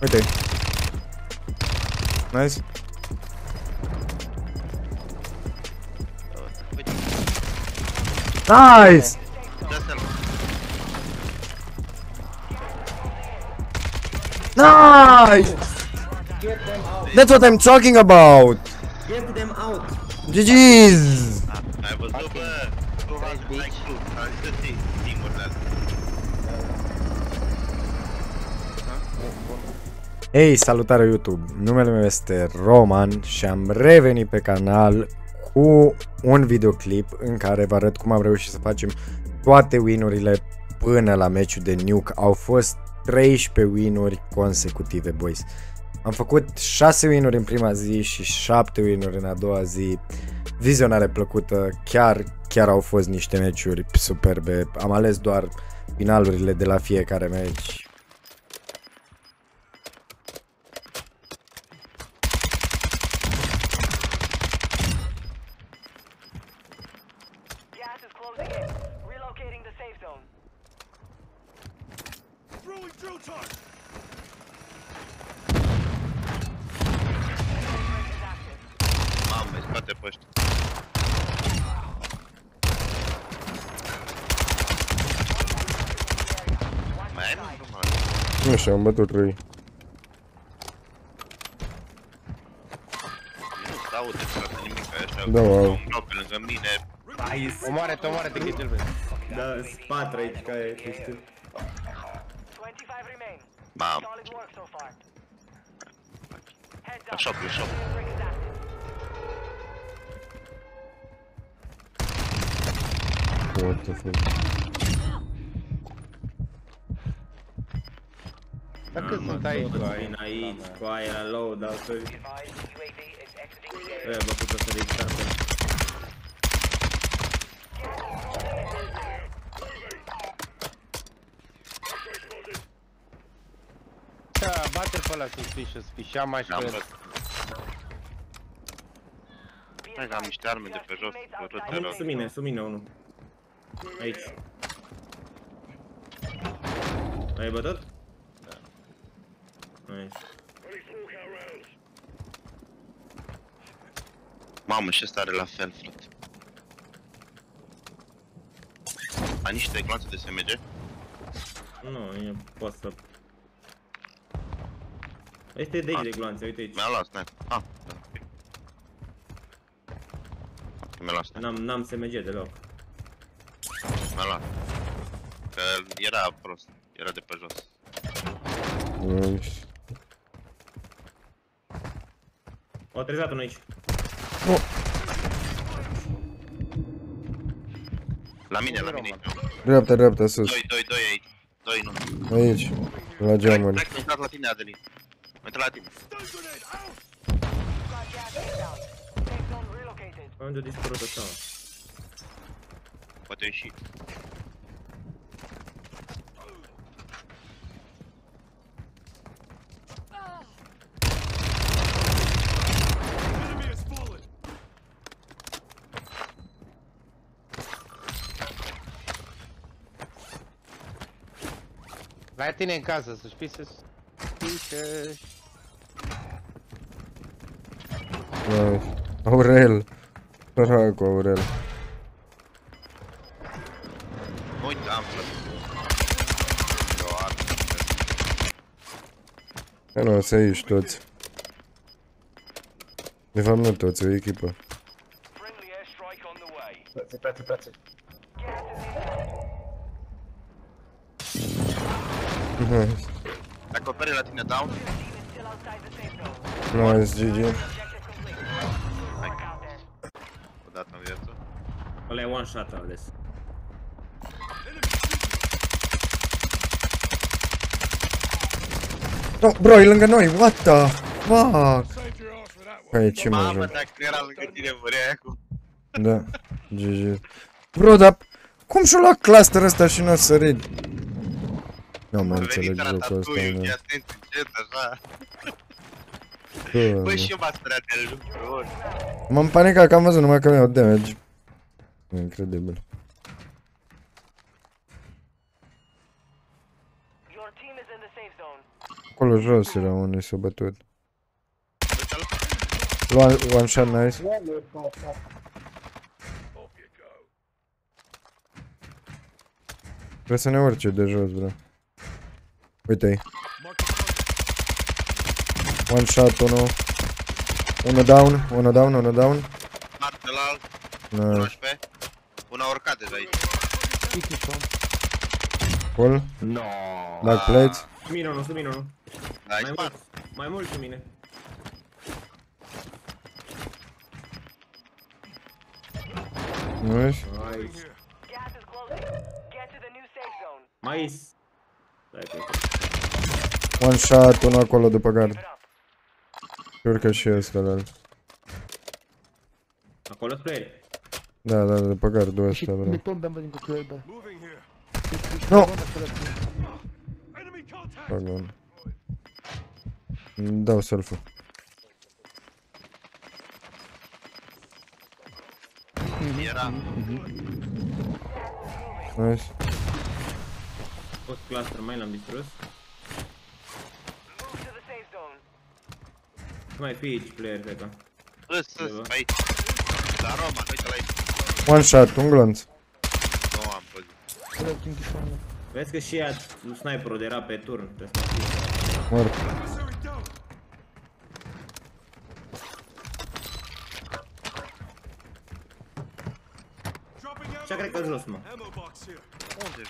Uite. Nice. Nice! Nice! Out. That's what I'm talking about! Get them out. GG's! Ei, salutare YouTube! Numele meu este Roman și am revenit pe canal cu un videoclip în care vă arăt cum am reușit să facem toate winurile până la meciul de Nuke. Au fost 13 winuri consecutive, boys. Am făcut 6 winuri în prima zi și 7 winuri în a doua zi. Vizionare plăcută, chiar, chiar au fost niște meciuri superbe. Am ales doar finalurile de la fiecare meci. Gas is closing in. Relocating the safe zone. Throwing drill target. Is active. Mamă, îi scoate pe ăștia. Mai ai mă, mă? Nu știu, am bătut răi. Nu se aude, frate, nimic, ăștia Da, au. umbrau pe lângă mine. Omoară-te, omoară-te, Ghitul Da, spate aici, ca e, tu știu. 25 remain. Mamă, Brick is active. What the fuck? Dacă sunt aici, Toți cu vin aia. aici, cu aia la loadout-uri. Advised, UAV is exiting the area. Ăia bătut o să restarte. Da, bate-l pe ăla suspicious, pișama și L-am pe... văzut. Hai că am niște arme de pe jos, pe Am râte unul rău. sub mine, sub mine unul. Aici. Ai bătut? Da. Nice. Mamă, și ăsta are la fel, frate. Ai niște glanțe de SMG? Nu, eu pot să... Este de aici de glanțe, uite aici. Mi-a luat sniper. Ah, da, ok. Ok, Mi-a luat sniper. N-am, n-am SMG deloc. Mi-a luat. Că era prost. Era de pe jos. Nice. O trezat unul aici. La mine, la mine. Dreapta, dreapta, sus. 2, 2, 2 aici. 2 nu. Aici. La geamuri. Trec, trec, intrat la tine, Adelin. Am intrat la tine. Stun grenade out. Got gas inbound. Safe zone relocated. Unde a dispărut ăsta? Poate ieși. La tine în casă, să știi să... Suspicious. Nice. Aurel. Săracu, Aurel. Uite, am frate. E o armă. Hai nu, să aici toți. De fapt nu toți, o echipă. Friendly airstrike on Nice. Acoperi la tine down. Team is still outside the safe zone. Nice, GG. Objective complete. Work out there. O dată în viață. Ăla e one shot ales. No, bro, e lângă noi, what the fuck? Saved your ass for that one. Hai, ce mă Mamă, joc? dacă era lângă tine, mureai acum. Da, GG. Bro, dar cum și-o luat cluster ăsta și nu a sărit? Nu mă A înțeleg venit jocul ăsta, ratatouille, mă. fii atent, încet, așa. Doamne. Băi, și eu m-am speriat de lucru, ori. M-am panicat că am văzut numai că mi-au damage. Incredibil. Your team is in the safe zone. Acolo jos era unul s-a bătut. Uite-l. One, one shot nice. Trebuie să ne urce de jos, bro. Uite-i. One shot, unul. Unul down, unul down, unul down. Mart de la alt. Nice. 19. Una a urcat deja aici. Full. No. Black plates. Sub mine unul, sub mine unul. Da, ai Mai spart. mult, mai mult sub mine. Nice. Nice. Gas is closing. Get to the new safe zone. Mai is. Stai pe One shot, unul acolo după gard. Give it up. Știu că și ăsta la Acolo spre el. Da, da, după gardul ăsta, bro. Beton beam din cutul ăla. Moving here. Nu! Enemy contact. Pardon. Îmi Dau selfie. Era. Nice. Post cluster mai l-am distrus. Move to the safe zone. Nu mai fi aici player, cred că. Sus, sus, pe aici. La Roman, uite-l aici. One shot, un glonț. Nu am poziție. Vezi că și ea, sniperul de era pe turn. Trebuie să mai fie. Mort. Adversary down. Dropping Așa cred că jos, mă. ammo box here. Unde?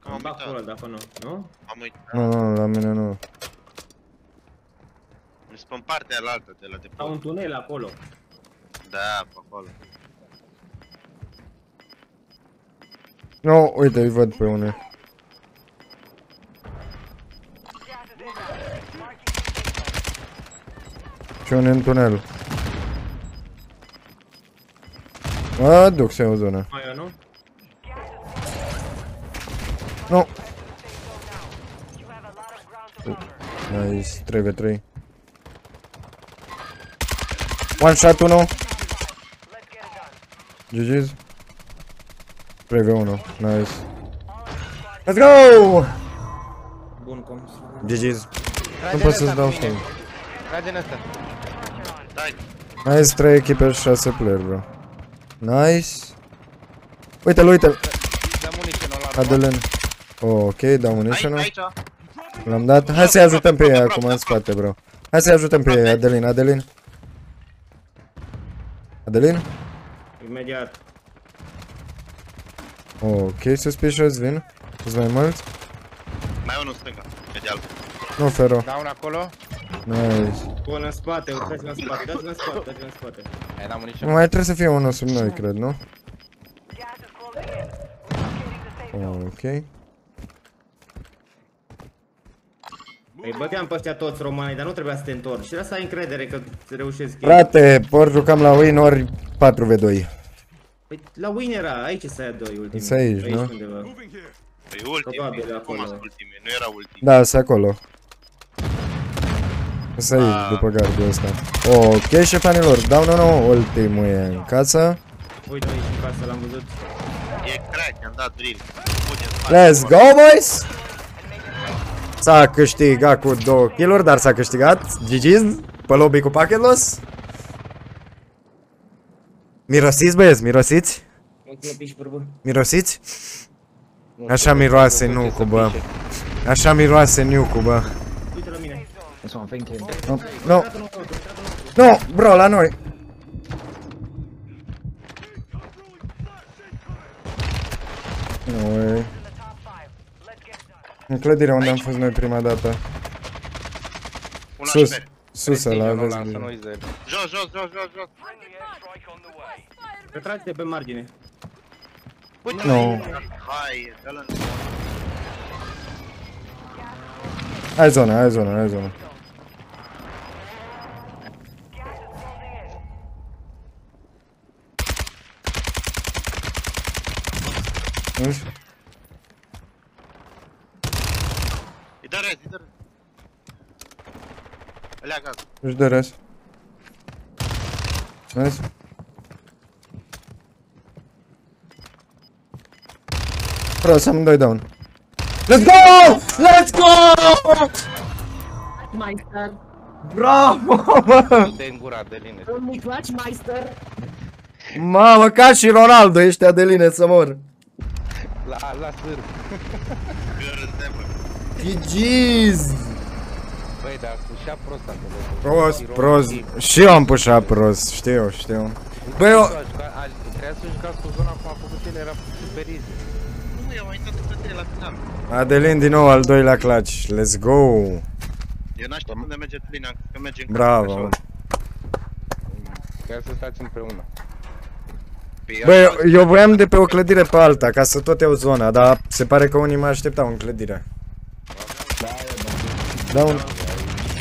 Că Am M-am bag acolo, uitat. dacă nu. Nu? M-am uitat. Nu, nu, la mine nu. Mi spun partea alaltă de la Au depot. un tunel acolo. Da, pe acolo. Nu, uite, îi văd pe unul. Gas is inbound. Marking new safe zone. Și unul în tunel. Mă duc să iau zona. Mai eu, nu? Nu. You have a lot of ground to cover. Nice, 3v3. One shot, 1. Let's get it done. GG's. 3v1. Nice. Let's go! Bun, cum. GG's. Trage Nu în pot ăsta să-ți cu dau mine. stun. Trage în ăsta. Dai. Nice, 3 echipe, 6 player, bro. Nice. Uite-l, uite-l. Dă muniție, nu la Adeline. Oh, ok, dau Aici, munition aici. L-am dat. Hai să-i ajutăm pe ei acum în spate, bro. Hai să-i ajutăm pe ei, Adelin, Adelin. Adelin? Imediat. Ok, suspicious, vin. Sunt mai mulți? Mai unul în stânga. Pe deal. Nu, Fero. Da un acolo. Nice. Bun, în spate, urcați-l în spate, dați-l în spate, dați-l în spate. Ai dat muniție. Nu mai trebuie să fie unul sub noi, cred, nu? Gas is closing in. Locating the safe zone. Ok. Îi băteam pe ăștia toți romanii, dar nu trebuia să te întorci. Și să ai încredere că reușesc ei. Frate, ori jucam la win, ori 4v2. Păi la win era, aici să ia doi ultimii. Sunt aici, nu? undeva. Moving here. Păi ultimii. Probabil Cum acolo. sunt ultimii? Nu era ultimii. Da, sunt acolo. Sunt aici, după gardul ăsta. Ok, șefanilor, dau nu, nu, ultimul e în casă. Uite aici în casă, l-am văzut. E crack, i-am dat drill. Pune în spate. Let's go, boys! S-a câștigat cu două kill dar s-a câștigat. GG's pe lobby cu packet loss. Mirosiți, băieți, mirosiți? Mulțumesc, piși bărbă. Mirosiți? Așa miroase nucu, bă. Așa miroase nucu, bă. Uite la mine. Nu, nu, nu, bro, la noi. Nu, e în clădirea unde am fost noi prima dată. Un Sus, HP. sus, ăla, nu aveți lasă, nu grijă. uiți de el. Jos, jos, jos, jos, jos. Retrage-te pe margine. Uite, Nu. Hai, dă-l în Hai zona, hai zona, hai zona. Gas is closing in. Vezi? Îi dă rez, îi dă rez. Alea gaz. Își dă res. Vezi? Bro, să am doi down. Let's go! Let's go! Meister. Bravo, mă! Du-te în gura de line. Un mic Meister. Mamă, ca și Ronaldo, ești Adeline să mor. La, la sârb. Râde, mă. GG's! Băi, dar cu șa prost acolo. Prost, Ironicii. prost. Și eu am pușat prost, știu, știu. Băi, eu... A jucat- a- Trebuia să jucați cu zona cum a făcut el, era super easy. Nu, eu am intrat în tine la final. Adelin din nou al doilea clutch. Let's go! Eu n-aștept unde merge bine, că merge în Bravo. așa. Trebuia să stați împreună. Păi, Băi, așa, eu, eu voiam de pe o clădire pe alta, ca să tot iau zona, dar se pare că unii mă așteptau în clădire. Da, un...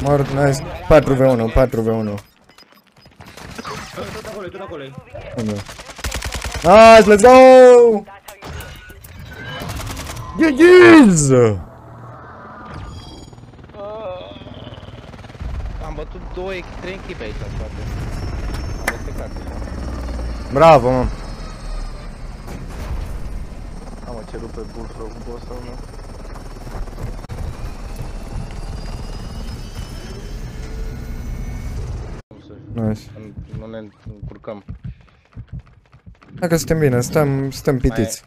Mort, nice. 4v1, 4v1. Tot acolo, tot acolo. Unde? Nice, let's go! GG's! Am bătut două, trei echipe aici, frate. Am bătecat. Bravo, mă. Am cerut pe Bullfrog boss sau nu? Nice. nu- nu ne încurcăm. Dacă suntem bine, stăm, stăm pitiți.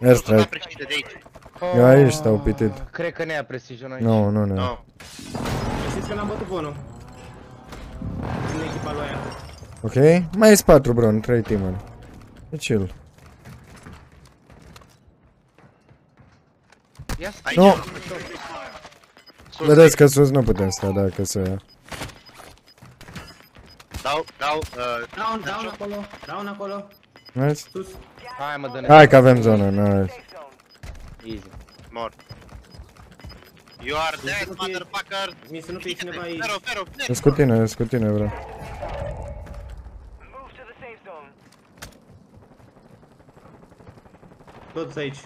nu Airstrike. apreciez de aici. Eu aici stau pitit. Cred că ne ia precision aici. Nu, nu, nu. Nu. Știți că l-am bătut pe unul. În echipa lui aia. Ok? Mai e 4, bro, în 3 teamuri. E chill. Ia stai. Aici. Nu. Sus, Vedeți că sus nu putem sta dacă să ia. Dau, dau, uh, Down, down acolo, down acolo, Nice? sus. Hai mă, dă-ne. Hai că avem zonă, nice. Easy. mort. You are dead, motherfucker! Mi să nu fie cineva aici. Fero, Fero, Ești cu tine, ești cu tine, bro. Move to the safe zone. Toți aici.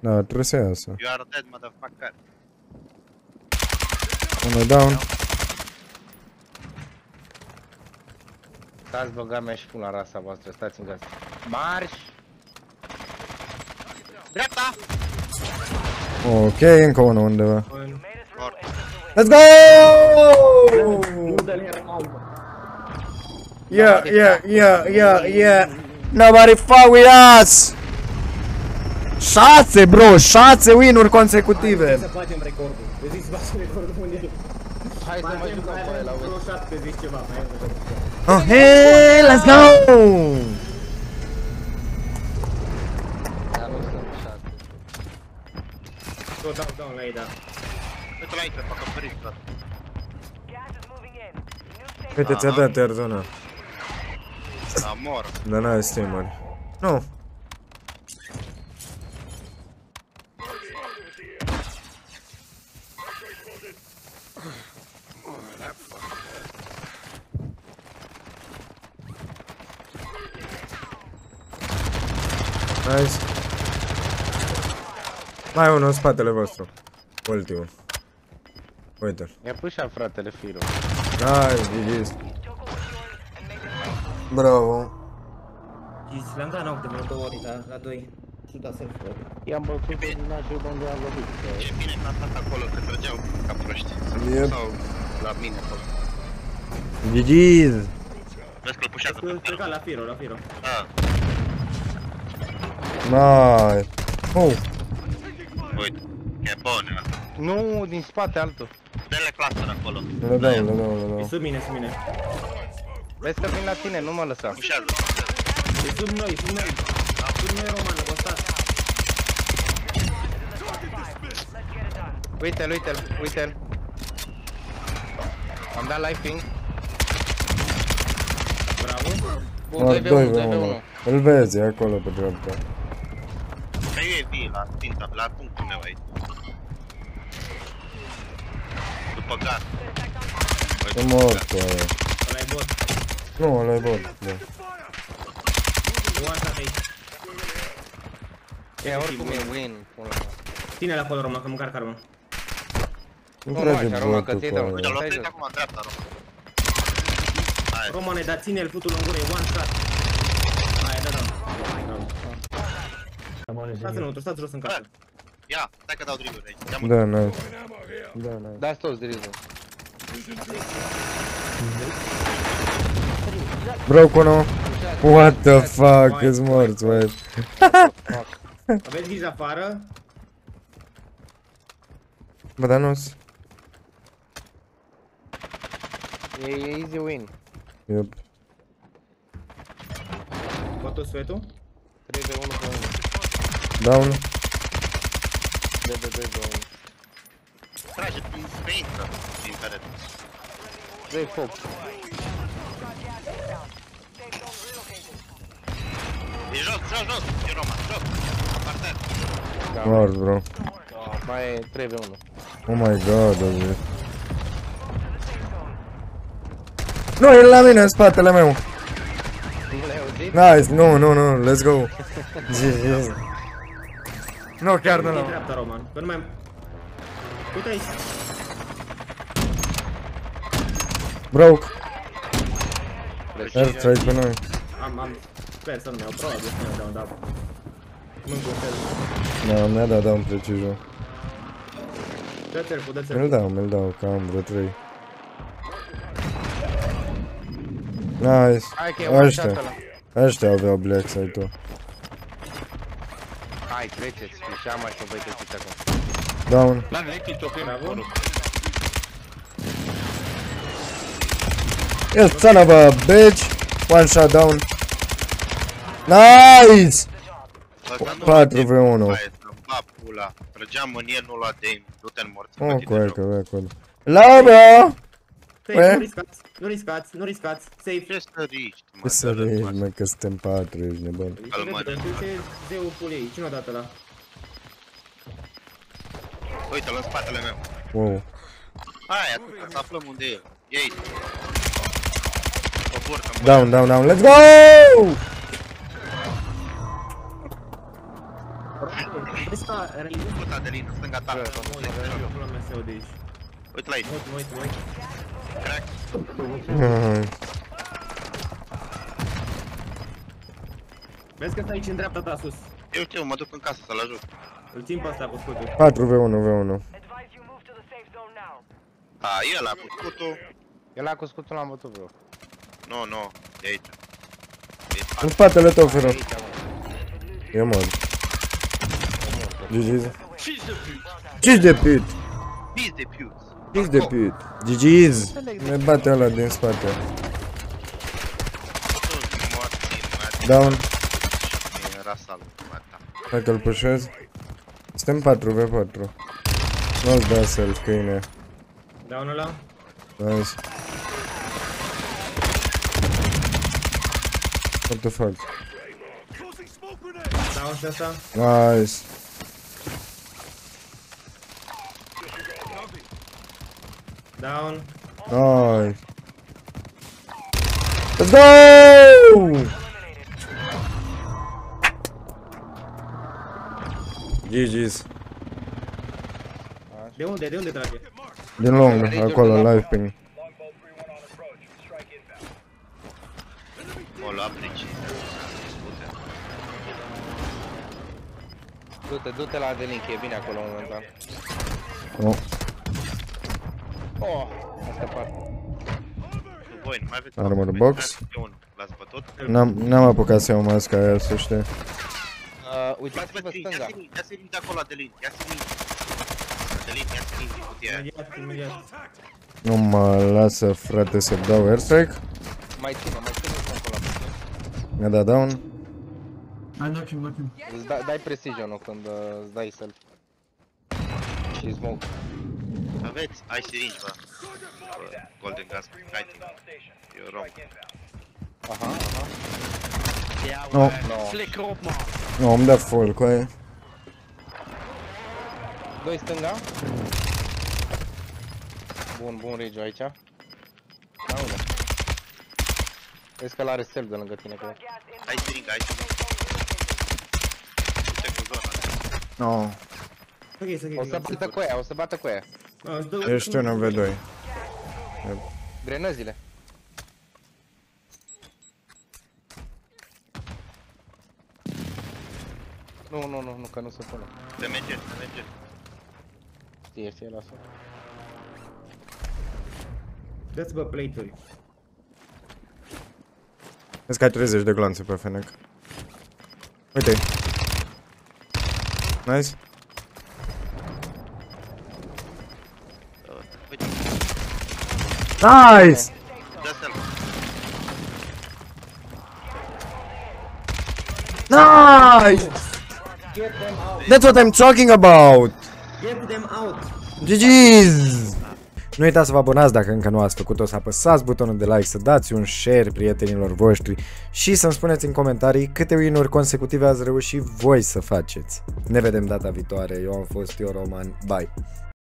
Da, trebuie să iasă. You are dead, motherfucker. Unul down. Stați băga mea și pun la rasa voastră, stați în gaz. Marș! Dreapta! Ok, încă unul undeva. Bun. Mort. Let's go! Yeah, yeah, yeah, yeah, yeah. Nobody fuck with us! Șase, bro, șase win-uri consecutive. Să facem recordul. Eu zic să facem recordul mondial. Hai să mai avem- jucăm mai pe avem la vreo șapte, zici ceva. Mai avem vreo șapte. Oh, hey, let's go! Dar nu sunt șase. Tot dau, dau la ei, da. Uite-l aici, pe acoperiș, frate. Gas is moving in. New safe Uite, ți-a dat iar zona. Da, mor. Dar n-ai streamer. Nu. Nice. Mai e unul în spatele vostru. Ultimul. Uite-l. Mi-a pus și fratele Firo. Nice, GG's. Bravo. Și le-am dat knock de vreo două ori, dar la doi. Șuta să-l fără. I-am bătut pe din așa unde am lovit. E bine că a stat acolo, că trăgeau ca proști. Yep. Sau la mine acolo. GG's. Vezi că-l pușează pe Să Fero. pleca la Firo, la Firo. Da, Nice. Oh. Uite. E bun ăla. Nu, din spate altul. Dă-le cluster acolo. Le dau, le dau, le E dau. sub mine, sub mine. Vezi că vin la tine, nu mă lăsa. Pușează. E sub noi, sub noi. Sub noi, Roman, constat. Uite-l, uite-l, uite-l. Am dat life ping. Bravo. Bun, Mor 2v1, 2 2v1. Îl vezi acolo pe dreapta. Că e vii la ținta, la punctul meu aici. După gar. E mort cu aia. Ăla e bot. Nu, ăla e bot. Da. One shot aici. E, oricum e win. pula mea. Ține-l acolo, Roman, că măcar carmă. Nu Nu, trage așa, Roma, că botul ți-ai cu dat. aia. Uite, l-o Stai trec jos. acum în dreapta, Roma. Hai, Romane, dar ține-l futul în gură, e one shot. Aia, da, da. Stați înăuntru, stați jos în casă. Ia, stai că dau drill-uri aici. Ia mă. Da, nice. Da, nice. Dați toți drill Broke unul. What the fuck, îți morți, băi. Aveți grijă afară? Bă, dar nu-s. E, e easy win. Yup. Botul swetul? 3 de 1 pe 1. Down. 2 de 2 pe 1. Trage prin pe intră. Din perete. 3 foc. E jos, jos, jos. E Roma, jos. Parter. Mort, bro. Mai e 3 pe 1. Oh my god, David. Nu, e la mine în spatele meu. Nu le-ai auzit? Nice, nu, nu, nu, let's go. GG. Nu, chiar nu Din l-am. dreapta, Roman. Că nu mai... Uite aici. Broke. Airstrike pe noi. Am, am... Sper să nu mi-au probabil să nu mi-au dat. Mâncă un fel. Da, mi-a dat down precision. Dă țelful, dă Mi-l țelful. dau, mi-l dau, că am vreo 3. Nice. Hai că e one shot Ăștia, ăla. ăștia aveau black site-ul. Hai, treceți. Și am mai să vă treceți acum. Down. Bravo. Yes, son of a bitch. One shot down. Nice! Ăsta nu Patru lua pe aim. unu. Hai, să-mi va pula. Trăgeam în el, nu lua de aim. Du-te în morți. Oh, mă, cu aia, de că avea acolo. La, bro! Safe, Bă. nu riscați, nu riscați, nu riscați. Safe. Ce săriști, mă? Ce să dă-l în regi, masă. mă, că suntem patru, ești nebun. Calmare. Știu ce zeul pulei. Cine o dată la? Uite-l în spatele meu. Wow. Hai, atâta, să aflăm unde e. E aici. Cobor, că mă Down, down, down, let's go! Ăsta, realizez Puta de lină, stânga ta. Pula mea se aude aici. Uite la aici. Mă uit, mă uit, mă uit. Crack. Vezi că stai aici în dreapta ta sus. Eu știu, mă duc în casă să-l ajut. Îl țin pe ăsta cu scutul. 4 v1, v1. Advise you move to the safe zone now. A, e ăla cu scutul. El a cu scutul l-am bătut, bro. Nu, nu, e aici. E În spate. spatele tău, Fero. Aici, mă. E mort. GG's. Cheese de pit. Pis de piuț. Cheese de pit. GG's. Ne bate ăla din spate. Down. Era salul, mata. Hai că-l pușez. Suntem 4 v 4. Nu-ți da self, câine. Down ăla. Nice. What the fuck? Tossing smoke grenade! Down și ăsta. Nice. Down. Nice. Let's go! GG's. De unde, de unde trage? Din lung, acolo, live ping. O lua precis. Du-te, du-te la Adelin, că e bine acolo în momentan. Oh. Oh, a scăpat. Voi, nu mai aveți Armor Voi, box. mai aveți unul. L-ați bătut? N-am, n-am apucat să iau masca aia, să știi. Uh, Ia-ți uitați-vă bă, Ia stânga. Selin, ia Selin de acolo, Adelin. Ia Selin. Adelin, ia Selin din cutia aia. Imediat, imediat. Nu mă lasă, frate, să dau airstrike. Mai ține, mai ține să acolo. Mi-a dat down. Îți da, dai precision-ul când uh, îți dai self. Și smoke. Aveți, ai siringi, bă. Bă, Golden Gas, kiting. Eu rom. Aha, aha. Nu, No. nu, am dat full cu aia. Doi stânga. Bun, bun Regio aici. Da, unde? Vezi că l-are self de lângă tine, cred. Ai siringa, ai siringa. Ce cu zona. Nu. Ok, să O să bată cu ea, o să bată cu ea. Ești un V2. Grenăzile. Nu, nu, nu, nu, că nu se pune. TMG, TMG. Știe, știe, lasă. Dați-vă plate-uri. Vezi că ai 30 de glanțe pe Fennec. Uite. Nice. Nice! dă-l. Nice! Get them out! That's what I'm talking about! Get them out! GG's! Nu uitați să vă abonați dacă încă nu ați făcut-o, să apăsați butonul de like, să dați un share prietenilor voștri și să-mi spuneți în comentarii câte win-uri consecutive ați reușit voi să faceți. Ne vedem data viitoare, eu am fost eu Roman, bye!